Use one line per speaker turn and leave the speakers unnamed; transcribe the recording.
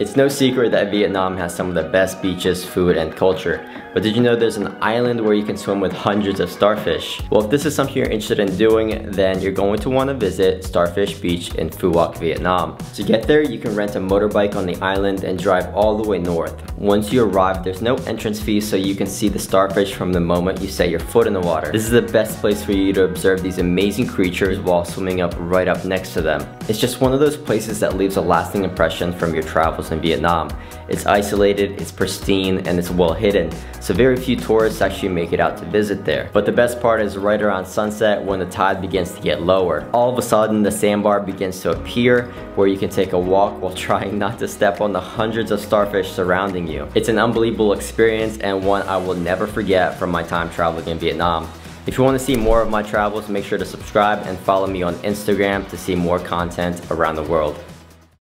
It's no secret that Vietnam has some of the best beaches, food, and culture. But did you know there's an island where you can swim with hundreds of starfish? Well, if this is something you're interested in doing, then you're going to want to visit Starfish Beach in Phu Quoc, Vietnam. To get there, you can rent a motorbike on the island and drive all the way north. Once you arrive, there's no entrance fee so you can see the starfish from the moment you set your foot in the water. This is the best place for you to observe these amazing creatures while swimming up right up next to them. It's just one of those places that leaves a lasting impression from your travels in Vietnam. It's isolated, it's pristine, and it's well hidden, so very few tourists actually make it out to visit there. But the best part is right around sunset when the tide begins to get lower. All of a sudden, the sandbar begins to appear where you can take a walk while trying not to step on the hundreds of starfish surrounding you. It's an unbelievable experience and one I will never forget from my time traveling in Vietnam. If you want to see more of my travels, make sure to subscribe and follow me on Instagram to see more content around the world.